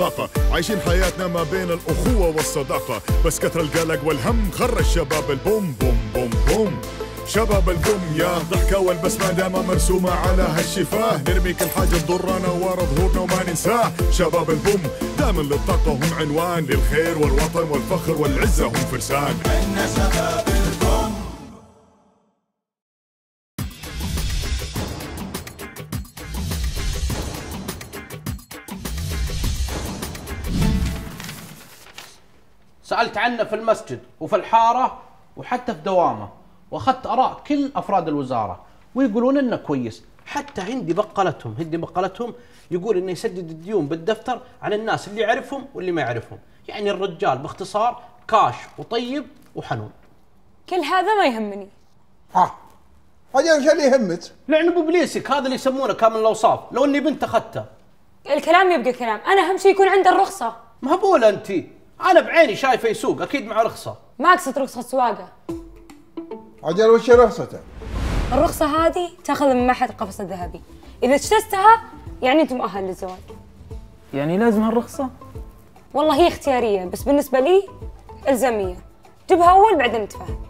تجيني طاقة عايشين حياتنا ما بين الأخوة والصداقة. بس كثر القلق والهم خرج شباب البوم بوم بوم بوم. شباب البوم يا ضحكة والبسمة دايما مرسومة على هالشفاه. نرمي كل حاجة تضرنا ورا ظهورنا وما ننساه. شباب البوم دايما للطاقة هم عنوان للخير والوطن والفخر والعزة هم فرسان. سألت عنه في المسجد وفي الحارة وحتى في دوامه وأخذت آراء كل أفراد الوزارة ويقولون إنه كويس. حتى عندي بقلتهم هندي بقلتهم يقول إنه يسدد الديون بالدفتر على الناس اللي يعرفهم واللي ما يعرفهم. يعني الرجال باختصار كاشخ وطيب وحنون. كل هذا ما يهمني. ها هذا إيش اللي يهمك؟ لعن أبو ابليسك هذا اللي يسمونه كامل الأوصاف لو إني بنت أخذته. الكلام يبقى كلام. أنا أهم شيء يكون عنده الرخصة. مهبوله انت أنا بعيني شايفه يسوق أكيد مع رخصة. ما أقصد رخصة سواقة. عجل وش رخصته؟ الرخصة هذه تأخذ من معهد القفص الذهبي. إذا اجتزتها يعني انت مؤهل للزواج. يعني لازم هالرخصة؟ والله هي اختيارية بس بالنسبة لي إلزامية. جيبها أول بعدين نتفاهم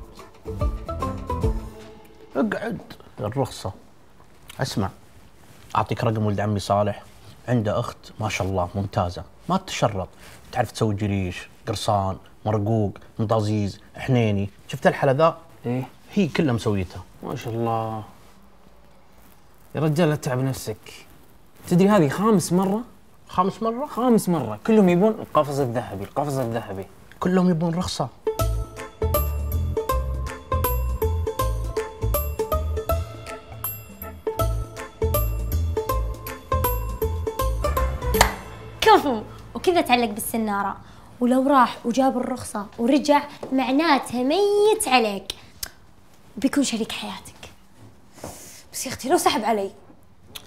اقعد. الرخصة. اسمع أعطيك رقم ولد عمي صالح. عنده أخت ما شاء الله ممتازة. ما تشرط تعرف تسوي جريش قرصان مرقوق مطازيز حنيني. شفت الحلا ذا؟ إيه. هي كلها مسويتها. ما شاء الله. يا رجال لا تتعب نفسك. تدري هذه خامس مرة؟ خامس مرة؟ خامس مرة. كلهم يبون القفص الذهبي القفص الذهبي. كلهم يبون رخصة. وكذا تعلق بالسنارة. ولو راح وجاب الرخصة ورجع معناتها ميت عليك. بيكون شريك حياتك. بس يا أختي لو سحب علي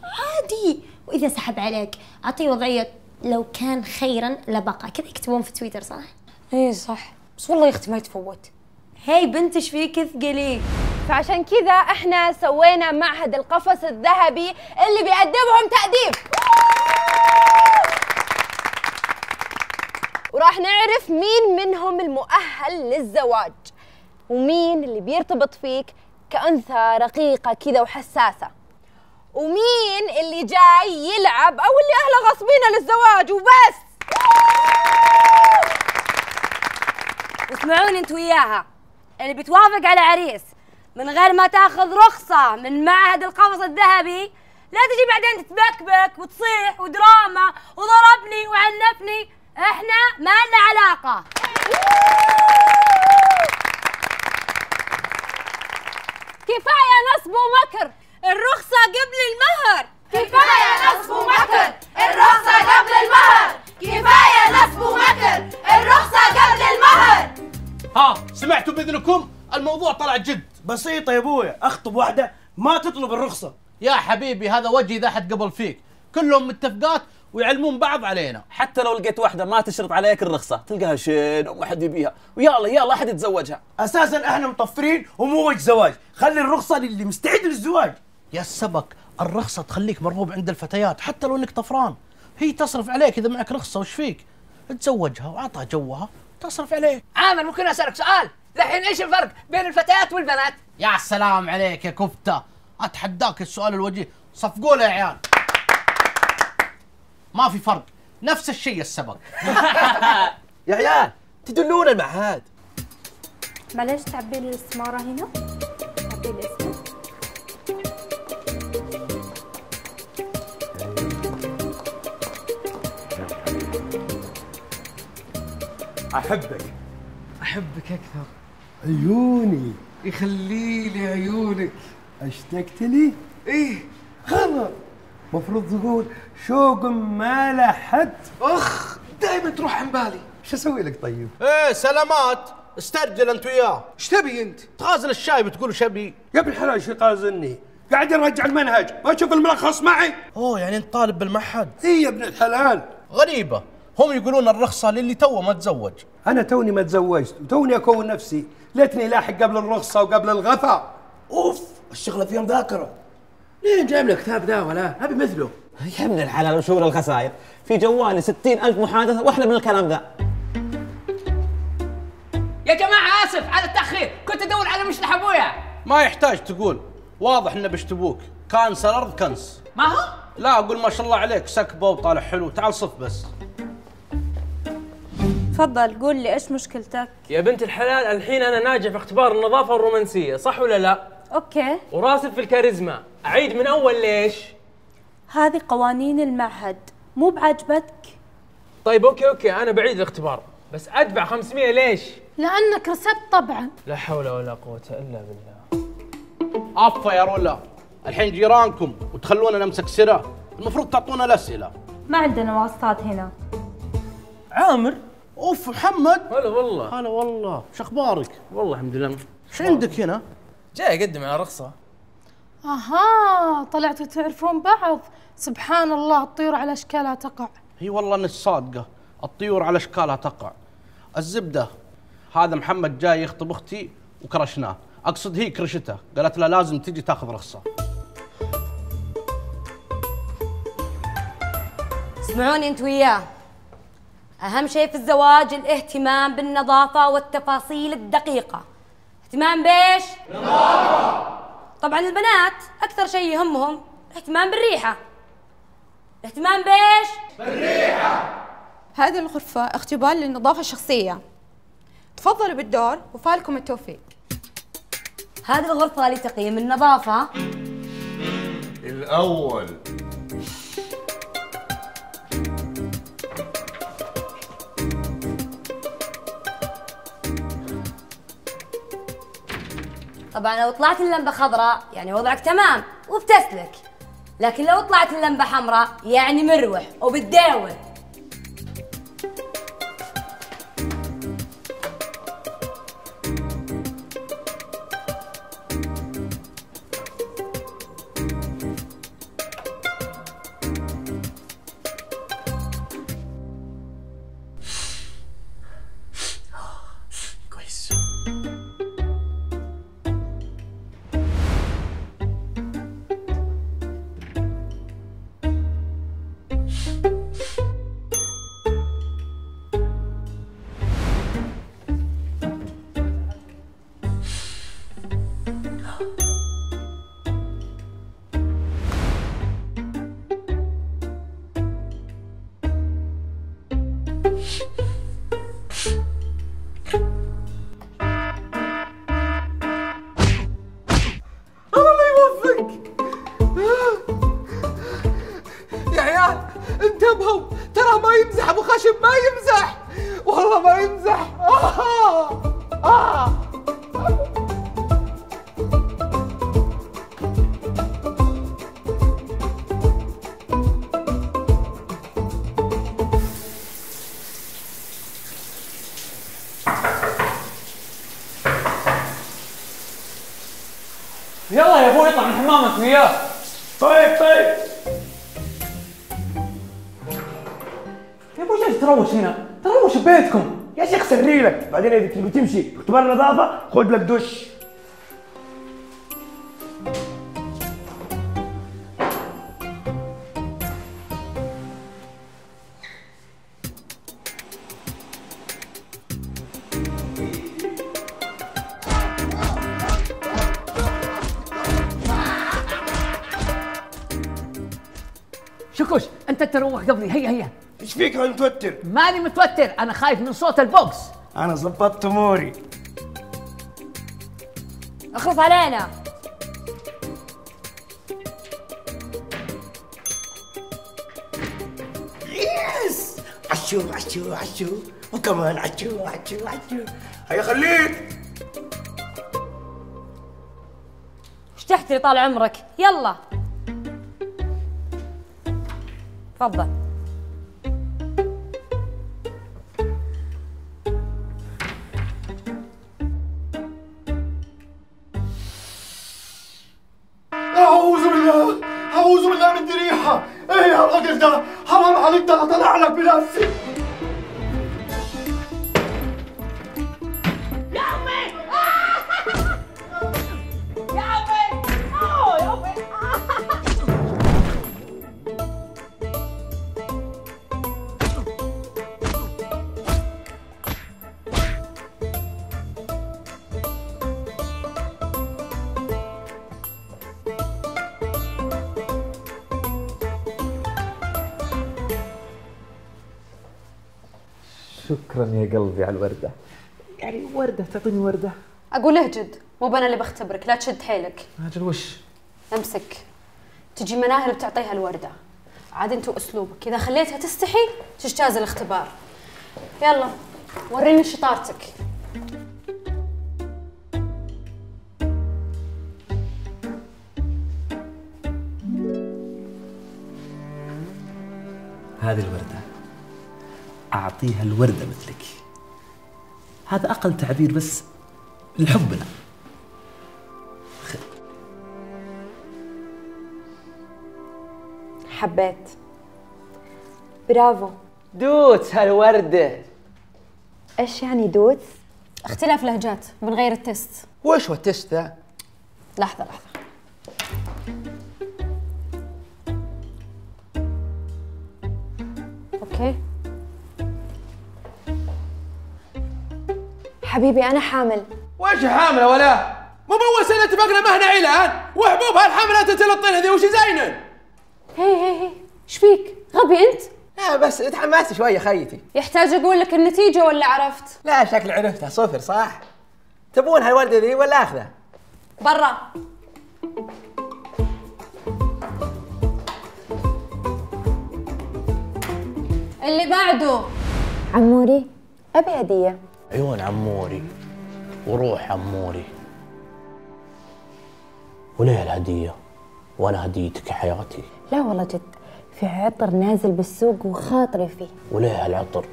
عادي. وإذا سحب عليك أعطيه وضعية لو كان خيرا لبقى. كذا يكتبون في تويتر صح؟ اي صح. بس والله يا أختي ما يتفوت. هاي بنت إيش فيك؟ ثقلي فعشان كذا إحنا سوينا معهد القفص الذهبي اللي بيقدمهم تأديب. وراح نعرف مين منهم المؤهل للزواج. ومين اللي بيرتبط فيك كأنثى رقيقة كذا وحساسة. ومين اللي جاي يلعب أو اللي أهله غصبينه للزواج وبس. واسمعوني انت وياها. اللي بتوافق على عريس من غير ما تاخذ رخصة من معهد القفص الذهبي لا تجي بعدين تتبكبك وتصيح ودراما وضربني وعنفني. إحنا ما لنا علاقة. كفاية نصب ومكر. الرخصة قبل المهر. كفاية نصب ومكر. الرخصة قبل المهر. كفاية نصب ومكر. الرخصة قبل المهر. ها سمعتوا بإذنكم؟ الموضوع طلع جد. بسيطة يا ابويا أخطب واحدة ما تطلب الرخصة. يا حبيبي هذا وجهي ذا حد قبل فيك. كلهم متفقات ويعلمون بعض علينا. حتى لو لقيت واحدة ما تشرط عليك الرخصة تلقاها شين وما حد يبيها. ويلا يلا أحد يتزوجها. أساسا إحنا مطفرين ومو وجه زواج. خلي الرخصة للي مستعد للزواج. يا السبك الرخصة تخليك مرغوب عند الفتيات حتى لو إنك طفران. هي تصرف عليك إذا معك رخصة وش فيك؟ تزوجها وعطها جوها تصرف عليك. عامر ممكن أسألك سؤال؟ الحين إيش الفرق بين الفتيات والبنات؟ يا سلام عليك يا كفتة. أتحداك السؤال الوجيه. صفقوا له يا عيال. ما في فرق. نفس الشيء السبق. يا عيال تدلون المعهد معلش تعبي لي الاستمارة هنا. تعبي لي اسمك أحبك. أحبك أكثر. عيوني. يخلي لي عيونك. أشتقت لي؟ إيه. خبر مفروض تقول شوق ما له حد أخ دائما تروح عن بالي. شو أسوي لك طيب؟ إيه سلامات. استرجل أنت وياه. إيش تبي أنت؟ تغازل الشاي بتقول شبي. يا ابن الحلال شو قازني قاعد ارجع المنهج. ما تشوف الملخص معي؟ أوه يعني أنت طالب بالمعهد. اي يا ابن الحلال. غريبة. هم يقولون الرخصة للي توه ما تزوج. أنا توني ما تزوجت وتوني أكون نفسي. ليتني لاحق قبل الرخصة وقبل الغفا أوف الشغلة فيها مذاكره ليه جايب لك كتاب ذا ولا؟ أبي مثله يا ابن الحلال وشغل الخسائر. في جوالي ستين ألف محادثة واحلى من الكلام ذا يا جماعة آسف على التأخير. كنت أدور على مشلح أبويا. ما يحتاج تقول. واضح إنه بشت أبوك. كانس الأرض كنس. ما هو؟ لا أقول ما شاء الله عليك. سكبه وطالع حلو. تعال صف بس. تفضل قول لي إيش مشكلتك؟ يا بنت الحلال الحين أنا ناجح في اختبار النظافة والرومانسيه صح ولا لا؟ okay. وراسب في الكاريزما. أعيد من أول ليش؟ هذه قوانين المعهد. مو بعجبتك طيب okay okay أنا بعيد الاختبار. بس أدفع 500 ليش؟ لأنك رسبت طبعا. لا حول ولا قوة إلا بالله. افا يا رولا. الحين جيرانكم وتخلونا نمسك سرة. المفروض تعطونا الأسئلة. ما عندنا واسطات هنا. عامر؟ أوف محمد؟ هلا والله. هلا والله. شو أخبارك؟ والله الحمد لله. إيش عندك هنا؟ جاي أقدم على رخصه أها طلعتوا تعرفون بعض. سبحان الله الطيور على أشكالها تقع. هي والله انك صادقة الطيور على أشكالها تقع. الزبدة هذا محمد جاي يخطب أختي وكرشناه. أقصد هي كرشته قالت له لازم تجي تاخذ رخصه اسمعوني أنت وياه. أهم شيء في الزواج الاهتمام بالنظافة والتفاصيل الدقيقة. اهتمام بإيش؟ نظافه طبعا البنات أكثر شيء يهمهم الاهتمام بالريحة. الاهتمام بإيش؟ هذه الغرفة اختبار للنظافة الشخصية. تفضلوا بالدور وفالكم التوفيق. هذه الغرفة لتقييم النظافة. الأول طبعا لو طلعت اللمبة خضراء يعني وضعك تمام وبتسلك لكن لو طلعت اللمبة حمراء يعني مروح وبتداول حمامك وياه طيب طيب يا أبوي جالس تروش هنا. تروش ببيتكم يا شيخ سريلك بعدين إذا تبي تمشي اختبار نظافه خذ لك دش. انت تروح قبلي هيا هيا. إيش فيك يا متوتر؟ ماني متوتر أنا خايف من صوت ال box. أنا ظبطت أموري. اخلص علينا. yes! عشو عشو عشو. وكمان عشو عشو عشو. هيا خليك. إيش تحتري طال عمرك؟ يلا. تفضل. أعوذ بالله أعوذ بالله من دي ريحه إيه يا الراجل ده؟ حرام عليك ده أنا طلع لك بنفسي قلبي على الوردة. يعني وردة تعطيني وردة. أقول اهجد مو أنا اللي بختبرك لا تشد حيلك. أجل وش؟ امسك. تجي مناهل بتعطيها الوردة. عاد انت واسلوبك إذا خليتها تستحي تجتاز الاختبار. يلا وريني شطارتك. هذه الوردة. أعطيها الوردة مثلك. هذا أقل تعبير بس لحبنا. حبيت. برافو. دوت هالوردة. إيش يعني دوت؟ اختلاف لهجات بنغير ال test. وش هو التست ذا؟ لحظة لحظة. أوكي. حبيبي أنا حامل وش حاملة ولا؟ مو بأول سنة اتفقنا ما هنا عيلان وحبوب هالحملات تلطين هذي وش زينن؟ هي هي هي إيش فيك؟ غبي أنت؟ لا بس تحمست شوية خيتي يحتاج أقول لك النتيجة ولا عرفت؟ لا شكل عرفتها صفر صح؟ تبون هالوردة ذي ولا أخذها؟ برا اللي بعده عموري أبي هدية عيون عموري وروح عموري. وليه الهدية؟ وأنا هديتك يا حياتي. لا والله جد في عطر نازل بالسوق وخاطري فيه. وليه هالعطر؟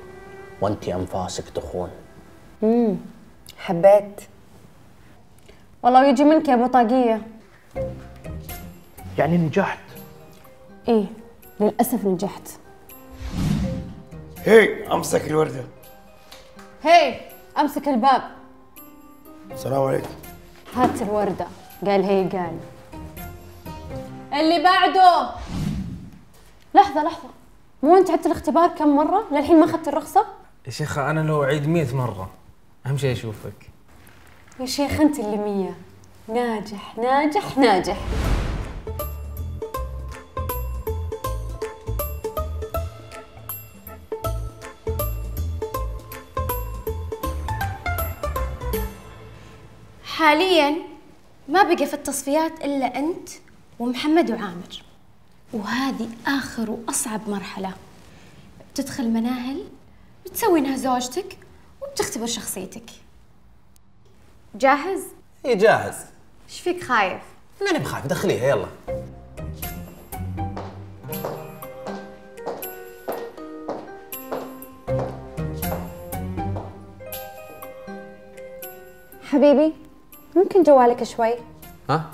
وانتي أنفاسك تخون. امم حبيت. والله ويجي منك يا أبو طاقية. يعني نجحت؟ إيه للأسف نجحت. هي أمسك الوردة. هي! أمسك الباب. السلام عليكم. هات الوردة. قال هي قال. اللي بعده. لحظة لحظة. مو أنت عدت الاختبار كم مرة؟ للحين ما أخذت الرخصة؟ يا شيخة أنا لو أعيد مئة مرة. أهم شيء أشوفك. يا شيخ أنت اللي مية. ناجح ناجح ناجح. حاليا ما بقى في التصفيات إلا أنت ومحمد وعامر. وهذه آخر وأصعب مرحلة. بتدخل مناهل بتسوي إنها زوجتك وبتختبر شخصيتك. جاهز؟ اي جاهز. إيش فيك خايف؟ ماني بخايف دخليها يلا. حبيبي ممكن جوالك شوي. ها؟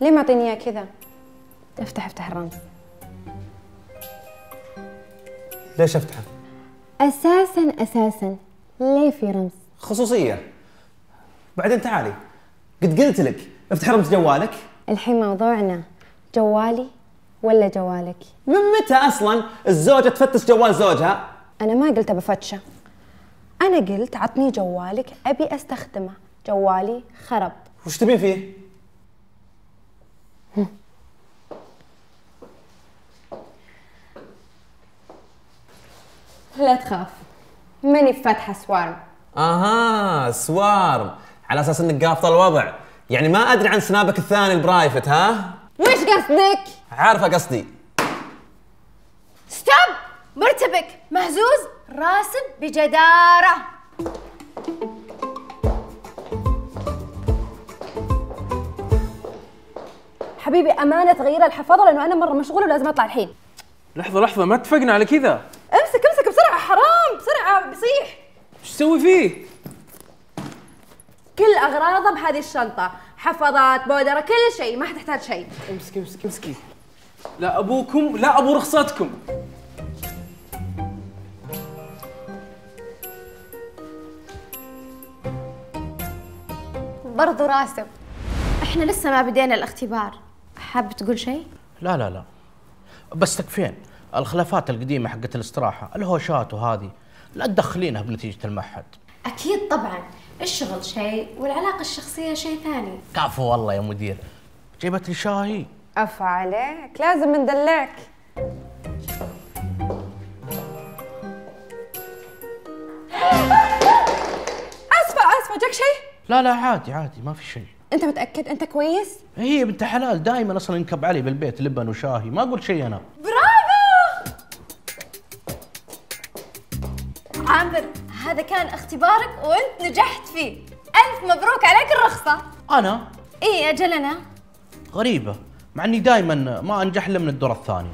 ليه معطيني إياه كذا؟ افتح افتح الرمز ليش أفتحه؟ أساسا أساسا. ليه في رمز؟ خصوصية. بعدين تعالي. قد قلت لك افتح رمز جوالك. الحين موضوعنا جوالي ولا جوالك؟ من متى أصلا الزوجة تفتش جوال زوجها؟ أنا ما قلت بفتشه أنا قلت عطني جوالك أبي أستخدمه. جوالي خرب. وش تبين فيه؟ لا تخاف. ماني فاتحة سوارم. أها سوارم. على أساس إنك قافطه الوضع. يعني ما أدري عن سنابك الثاني ال private ها؟ وش قصدك؟ عارفة قصدي. stop! مرتبك! مهزوز! راسب بجدارة! حبيبي أمانة تغير الحفاضه لأنه أنا مرة مشغوله ولازم أطلع الحين. لحظة لحظة ما اتفقنا على كذا. امسك امسك بسرعة حرام! بسرعة بيصيح إيش تسوي فيه؟ كل أغراضه بهذه الشنطة. حفاضات بودرة كل شيء ما حتحتاج شيء. امسكي امسكي امسكي. لا أبوكم لا أبو رخصتكم. برضو راسب إحنا لسه ما بدينا الاختبار. حاب تقول شيء؟ لا لا لا. بس تكفين الخلافات القديمة حقت الاستراحة الهوشات وهذه لا تدخلينها بنتيجة المعهد. أكيد طبعا. الشغل شيء والعلاقة الشخصية شيء ثاني. كفو والله يا مدير. جيبت لي شاي. عفا عليك لازم ندلعك. اسفه اسفه جاك شيء؟ لا لا عادي عادي ما في شيء. أنت متأكد؟ أنت كويس؟ هي بنت حلال دائما أصلا ينكب علي بالبيت لبن وشاهي ما أقول شيء أنا. برافو! عامر هذا كان اختبارك وانت نجحت فيه. ألف مبروك عليك الرخصة. أنا؟ إيه أجل أنا غريبة مع إني دائما ما أنجح إلا من الدور الثاني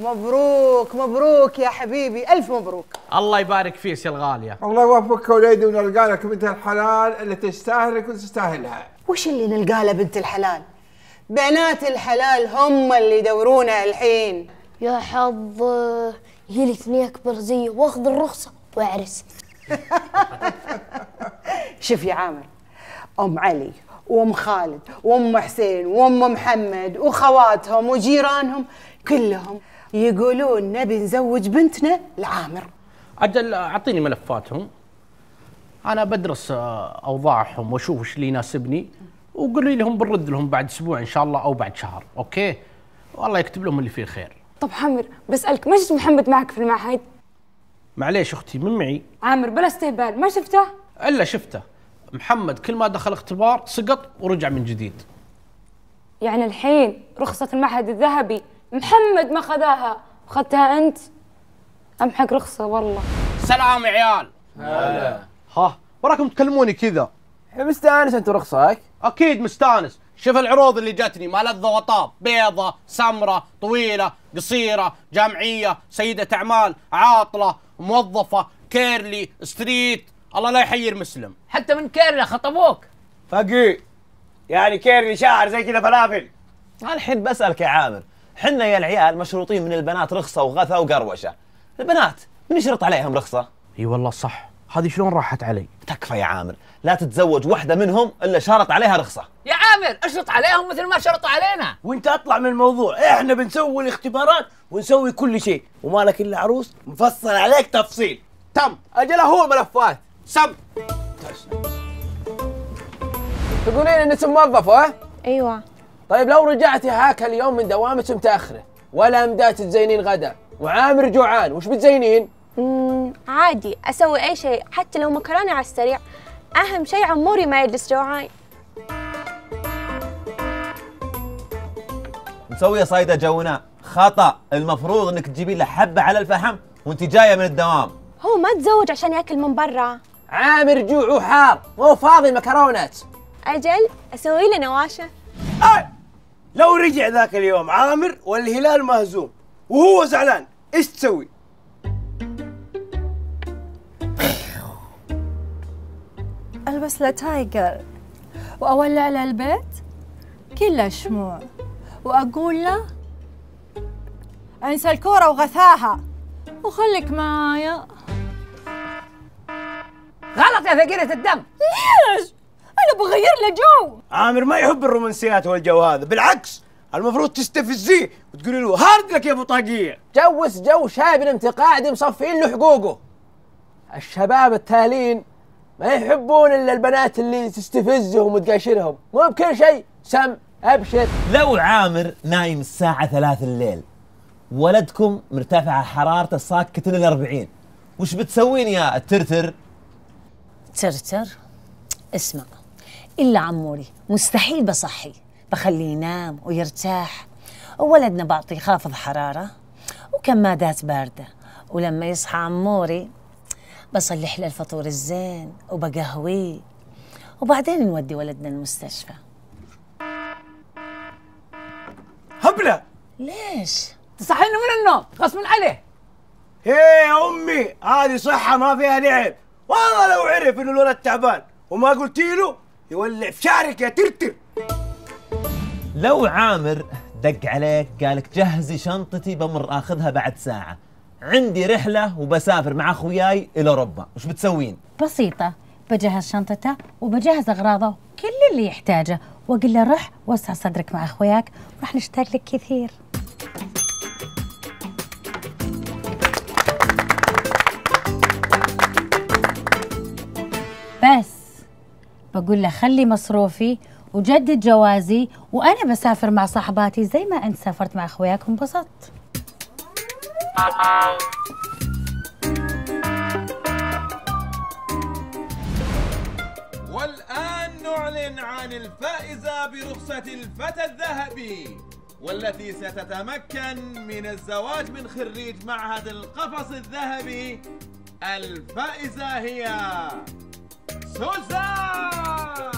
مبروك مبروك يا حبيبي. ألف مبروك. الله يبارك فيك يا الغالية. الله يوفقك يا وليدي ونلقى لك بنت الحلال اللي تستاهلك وتستاهلها وش اللي نلقى له بنت الحلال؟ بنات الحلال هم اللي يدورونها الحين. يا حظ يجيلي ثنية أكبر زيه وأخذ الرخصة وأعرس. شوف يا عامر أم علي وأم خالد وأم حسين وأم محمد وخواتهم وجيرانهم كلهم يقولون نبي نزوج بنتنا لعامر أجل أعطيني ملفاتهم. أنا بدرس آه، أوضاعهم وأشوف إيش اللي يناسبني وقولي لهم بنرد لهم بعد أسبوع إن شاء الله أو بعد شهر أوكي؟ والله يكتب لهم اللي فيه خير. طب حمر بسألك ما شفت محمد معك في المعهد؟ معليش أختي من معي؟ عامر بلا استهبال ما شفته؟ إلا شفته. محمد كل ما دخل اختبار سقط ورجع من جديد. يعني الحين رخصة المعهد الذهبي محمد ما خذاها. وخذتها أنت؟ أمحق رخصة والله. سلام يا عيال. هلا. ها وراكم تكلموني كذا. مستأنس أنت رخصك أكيد مستأنس. شوف العروض اللي جاتني ما لذة وطاب بيضة سمرة طويلة قصيرة جامعية سيدة أعمال عاطلة موظفة curly straight. الله لا يحير مسلم. حتى من كيرلا خطبوك. فقي. يعني كيرلي شعر زي كذا فلافل. الحين بسألك يا عامر حنا يا العيال مشروطين من البنات رخصة وغثى وقروشة. البنات من يشرط عليهم رخصة؟ إي والله صح. هذه شلون راحت علي؟ تكفى يا عامر. لا تتزوج واحدة منهم إلا شارط عليها رخصة. يا عامر أشرط عليهم مثل ما شرطوا علينا. وانت اطلع من الموضوع. إحنا بنسوي الاختبارات ونسوي كل شيء. ومالك إلا عروس؟ مفصل عليك تفصيل. تم. أجل هو ملفات. سم. تقولين انك موظفة ها؟ أيوة. طيب لو رجعتي هاك اليوم من دوامك متأخرة ولا مدات تزينين غدا؟ وعامر جوعان وش بتزينين؟ مم، عادي أسوي أي شيء حتى لو مكرونة على السريع. أهم شيء عموري ما يجلس جوعان. مسوية صيدة جونا. خطأ المفروض إنك تجيبين له حبة على الفحم وأنت جاية من الدوام. هو ما تزوج عشان ياكل من برا. عامر جوع وحار مو فاضي مكرونات أجل أسوي له نواشة. لو رجع ذاك اليوم عامر والهلال مهزوم وهو زعلان إيش تسوي؟ ألبس له تايجر وأولع له البيت؟ كله شموع وأقول له أنسى الكورة وغثاها. وخليك معايا. غلط يا ثقيلة الدم. ليش؟ أنا بغير له جو. عامر ما يحب الرومانسيات والجو هذا بالعكس المفروض تستفزيه وتقولي له hard luck يا أبو طاقية. جوس جو شاب انت قاعد مصفين له حقوقه. الشباب التالين ما يحبون إلا البنات اللي تستفزهم وتقاشرهم. مو بكل شيء سم أبشر. لو عامر نايم الساعة ثلاث الليل ولدكم مرتفعة حرارته صاكة الأربعين وش بتسوين يا الترتر؟ ترتر؟ اسمع. إلا عموري. مستحيل بصحي. بخليه ينام ويرتاح. وولدنا بعطيه خافض حرارة. وكمادات باردة. ولما يصحى عموري بصلح له الفطور الزين وبقهويه وبعدين نودي ولدنا المستشفى. هبلة! ليش؟ تصحيني من النوم. غصب عليه هي يا أمي هذه صحة ما فيها لعب. والله لو عرف إنه الولد تعبان. وما قلتي له يولع في شعرك يا ترتر. لو عامر دق عليك قالك جهزي شنطتي بمر آخذها بعد ساعة. عندي رحلة وبسافر مع أخوياي إلى أوروبا. وش بتسوين؟ بسيطة. بجهز شنطته وبجهز أغراضه. كل اللي يحتاجه. وأقول له رح وسع صدرك مع أخوياك. راح نشتاق لك كثير. بقول له خلي مصروفي وجدد جوازي وأنا بسافر مع صاحباتي زي ما أنت سافرت مع أخوياك وانبسطت. والآن نعلن عن الفائزة برخصة الفتى الذهبي والتي ستتمكن من الزواج من خريج معهد القفص الذهبي. الفائزة هي سوزان!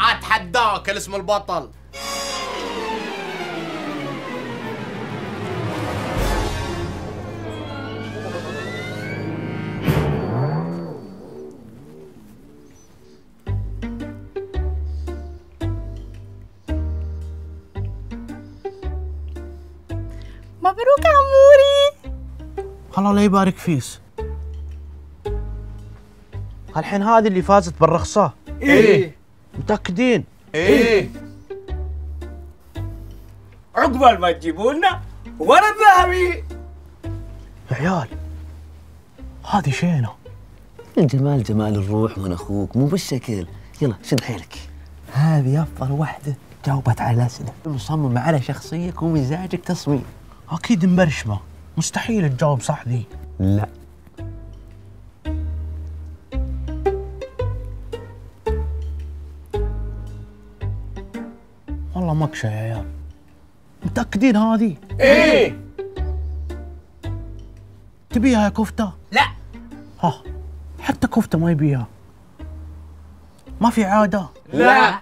اتحداك الاسم البطل. مبروك عموري. الله لا يبارك فيس الحين هذه اللي فازت بالرخصة. إيه. متأكدين؟ إيه. عقبال ما تجيبوا لنا ورا الذهبي. يا عيال هذه شينة؟ الجمال جمال الروح من أخوك مو بالشكل. يلا شد حيلك؟ هذه أفضل واحدة جاوبت على الأسئلة. مصممه على شخصيك ومزاجك تصميم أكيد مبرشمة. مستحيل تجاوب صح ذي. لا. مكشة يا عيال. متأكدين هذه؟ إيه. تبيها يا كفتة؟ لا. ها حتى كفتة ما يبيها. ما في عادة؟ لا.